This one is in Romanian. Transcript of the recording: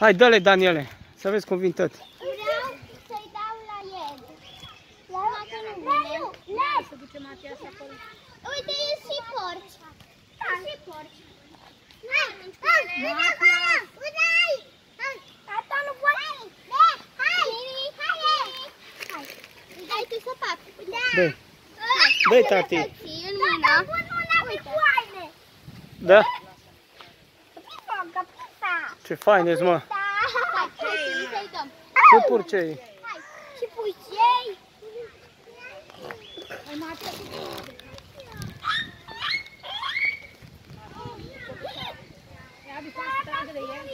Hai, dă-le, Daniele, să vezi cum vin tot. Vreau să-i dau la el. La nu vine. Să ducem Matias acolo. Uite, e și porci. E și porci. Hai, uite aici. Tata nu poate. Hai, hai, hai. Dai tu să fac. Dă. Dă-i, tati. În mână. Pun mâna pe coaine. Da? Pipa, pipa. Ce fain ești, mă. Da. Hai, să-i dăm. Ce purcei? Hai, și pușei. Hai, Matias. Ia, Adi, faci să tragă de el.